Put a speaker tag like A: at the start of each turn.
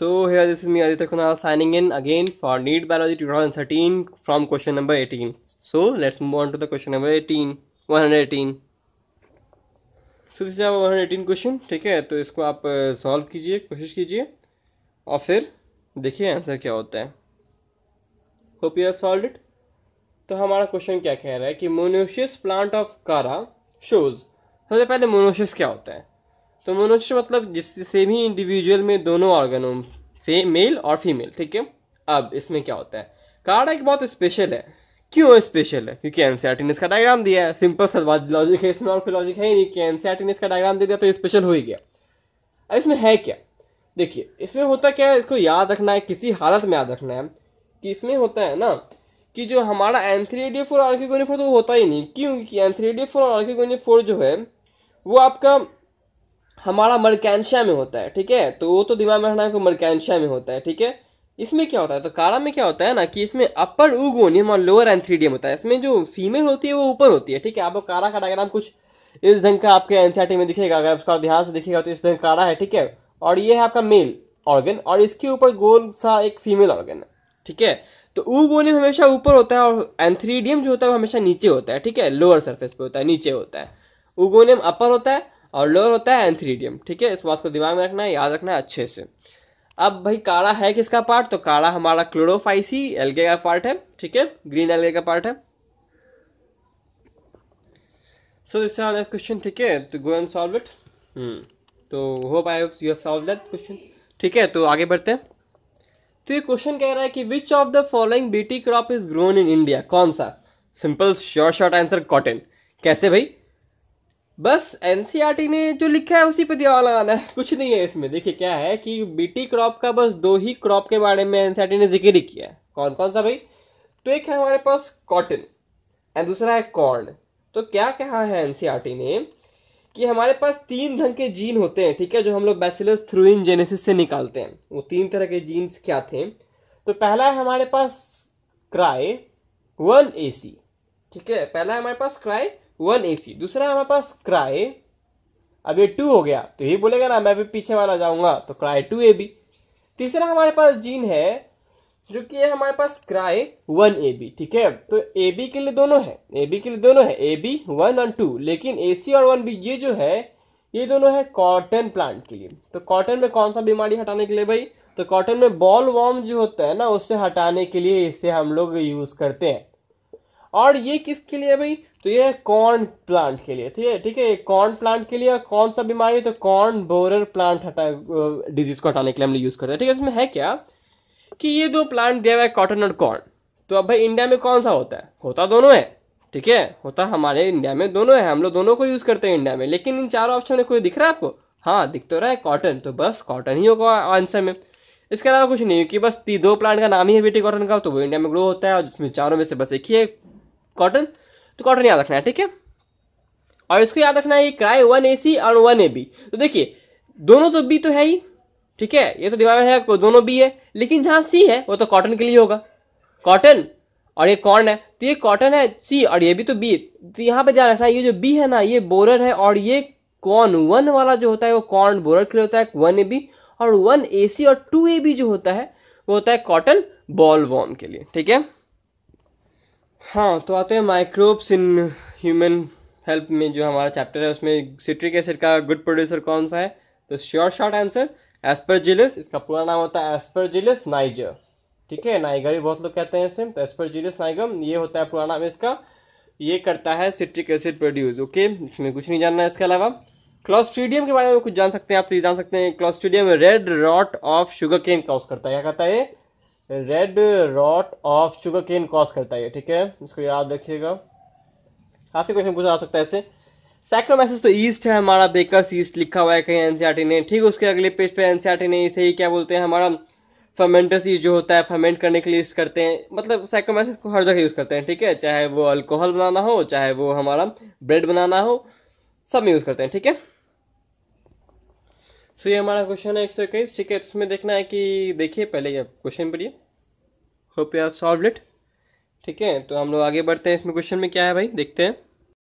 A: So here this is me Aditya Kunal signing in again for NEET Biology 2013 from question number 18. So let's move on to the question number 18, 118. So this is our 118 question ठीक है तो इसको आप solve कीजिए कोशिश कीजिए और फिर देखिए आंसर क्या होता है hope you have solve it तो हमारा क्वेश्चन क्या कह रहा है कि monoecious plant of Chara shows सबसे पहले मोनोशियस क्या होता है तो मोनोशियस मतलब जिससे भी इंडिविजुअल में दोनों ऑर्गनों मेल और फीमेल ठीक है? अब इसमें क्या होता है? कारा एक बहुत स्पेशल है। क्यों स्पेशल है? क्योंकि एनसीआरटी ने इसका डायग्राम दिया है। सिंपल सा लॉजिक है इसमें और कोई लॉजिक है ही नहीं कि एनसीआरटी ने इसका डायग्राम दे दिया तो स्पेशल हो ही गया। अब इसमें है क्या? देखिए, इसमें होता क्या है, इसको याद रखना है, किसी हालत में याद रखना है कि इसमें होता है ना कि जो हमारा एंथ्रेडियोफोर और आर्किगोनिफोर तो होता ही नहीं। क्यों? क्योंकि एंथ्रेडियोफोर और आर्किगोनिफोर जो है, वो आपका हमारा मर्कैंशिया में होता है, ठीक है? तो वो तो दिमाग में रखना है मर्कैंशिया में होता है, ठीक है? इसमें क्या होता है? तो कारा में क्या होता है ना कि इसमें अपर उगोनियम और लोअर एंथ्रीडियम होता है। इसमें जो फीमेल होती है, वो ऊपर होती है, ठीक है? आपको कारा का डायग्राम कुछ इस ढंग का आपके एनसीआरटी में दिखेगा, अगर उसका ध्यान से दिखेगा तो इस ढंग कारा है, ठीक है? और ये है आपका मेल ऑर्गन और इसके ऊपर गोल सा एक फीमेल ऑर्गन है, ठीक है? तो उगोनियम हमेशा ऊपर होता है और एंथ्रीडियम जो होता है वो हमेशा नीचे होता है, ठीक है? लोअर सर्फेस पे होता है, नीचे होता है। उगोनियम अपर होता है और लोअर होता है एंथ्रीडियम ठीक है? इस बात को दिमाग में रखना है याद रखना है अच्छे से। अब भाई काड़ा है किसका पार्ट तो काड़ा हमारा क्लोरोफाइसी एल्गे का पार्ट है, ठीक है? ग्रीन एल्गे का पार्ट है। सो दिस क्वेश्चन ठीक है? तो गो एंड सॉल्व इट तो hope I you have solve that question ठीक है? तो आगे बढ़ते हैं। तो ये क्वेश्चन कह रहा है कि which of the following BT crop is grown in India कौन सा? Simple sure short answer cotton कैसे भाई? बस एनसीआरटी ने जो लिखा है उसी पे दिया लगाना है। कुछ नहीं है इसमें। देखिए क्या है कि बीटी क्रॉप का बस दो ही क्रॉप के बारे में एनसीआरटी ने ज़िक्र ही किया है। कौन कौन सा भाई? तो एक है हमारे पास कॉटन एंड दूसरा है कॉर्न तो क्या कहा है एनसीआरटी ने कि हमारे पास तीन ढंग के जीन होते हैं, ठीक है, जो हम लोग बैसिलस थ्रूइन जेनेसिस से निकालते हैं। वो तीन तरह के जीन्स क्या थे? तो पहला है हमारे पास क्राई वन एसी ठीक है? पहला है हमारे पास क्राई वन एसी दूसरा है हमारे पास क्राई अब ये टू हो गया तो ये बोलेगा ना, मैं भी पीछे वाला जाऊँगा तो क्राई टू ए बी तीसरा हमारे पास जीन है, जो कि है हमारे पास क्राई वन ए बी ठीक है? तो ए बी के लिए दोनों है ए बी के लिए दोनों है ए बी वन और टू लेकिन ए सी और वन बी ये जो है, ये दोनों है कॉटन प्लांट के लिए। तो कॉटन में कौन सा बीमारी हटाने के लिए भाई? तो कॉटन में बॉल वॉर्म जो होता है ना, उससे हटाने के लिए इसे हम लोग यूज़ करते हैं। और ये किसके लिए भाई? तो ये कॉर्न प्लांट के लिए, ठीक है? ठीक है कॉर्न प्लांट के लिए कौन सा बीमारी तो कॉर्न बोरर प्लांट हटा डिज़ीज़ को हटाने के लिए हम यूज़ करते हैं। ठीक है, इसमें है क्या कि ये दो प्लांट दिया हुआ है कॉटन और कॉर्न तो अब भाई इंडिया में कौन सा होता है? होता दोनों है, ठीक है? होता हमारे इंडिया में दोनों है, हम लोग दोनों को यूज़ करते हैं इंडिया में। लेकिन इन चारों ऑप्शन में कोई दिख रहा है आपको? हाँ दिख तो रहा है कॉटन तो बस कॉटन ही होगा आंसर में। इसके अलावा कुछ नहीं, क्योंकि बस दो प्लांट का नाम ही है बेटी कॉटन का तो वो इंडिया में ग्रो होता है और जिसमें चारों में से बस एक ही है। कॉटन तो कॉटन याद रखना है, ठीक है? और इसको याद रखना है क्राई वन ए सी और वन ए बी तो देखिए, दोनों तो बी तो है ही, ठीक है? ये तो दिमाग में है दोनों बी है, लेकिन जहाँ सी है, वो तो कॉटन के लिए होगा। कॉटन और ये कॉर्न है तो ये कॉटन है सी और ये भी तो बी तो यहाँ पे ध्यान रखना है, ये जो बी है ना, ये बोरर है, और ये कॉर्न वन वाला जो होता है, वो कॉर्न बोरर के लिए होता है वन ए बी और वन ए सी और टू ए बी जो होता है, वो होता है कॉटन बॉल वॉर्म के लिए, ठीक है? हाँ तो आते हैं माइक्रोब्स इन ह्यूमन हेल्प में जो हमारा चैप्टर है, उसमें सिट्रिक एसिड का गुड प्रोड्यूसर कौन सा है? तो श्योर शॉर्ट आंसर एस्परजिलिस इसका पूरा नाम होता है एस्परजिलिस नाइजर ठीक है नाइगर भी बहुत लोग कहते हैं इसे तो एस्परजिलिस नाइगम ये होता है पूरा नाम इसका, ये करता है सिट्रिक एसिड प्रोड्यूस ओके इसमें कुछ नहीं जानना है इसके अलावा। क्लॉस्ट्रीडियम के बारे में कुछ जान सकते हैं, आप तो ये जान सकते हैं Clostridium red rot of sugarcane cause करता है, क्या कहता है red rot of sugarcane cause करता है ठीक है? इसको याद रखिएगा। काफ़ी क्वेश्चन पूछा जा सकता है इससे सैक्रोमैसिस तो ईस्ट है, हमारा बेकर्स ईस्ट लिखा हुआ है कहीं एनसीआरटी ने। ठीक है, उसके अगले पेज पे एनसीआरटी ने इसे ही क्या बोलते हैं? हमारा फर्मेंटस ईस्ट जो होता है फर्मेंट करने के लिए यूज़ करते हैं। मतलब सैक्रोमैसिस को हर जगह यूज़ करते हैं, ठीक है? चाहे वो अल्कोहल बनाना हो, चाहे वो हमारा ब्रेड बनाना हो, सब यूज़ करते हैं, ठीक है? सो ये हमारा क्वेश्चन है एक सौ इक्कीस, ठीक है? तो उसमें देखना है कि, देखिए पहले ये क्वेश्चन पढ़िए hope you have solve it ठीक है? तो हम लोग आगे बढ़ते हैं। इसमें क्वेश्चन में क्या है भाई? देखते हैं।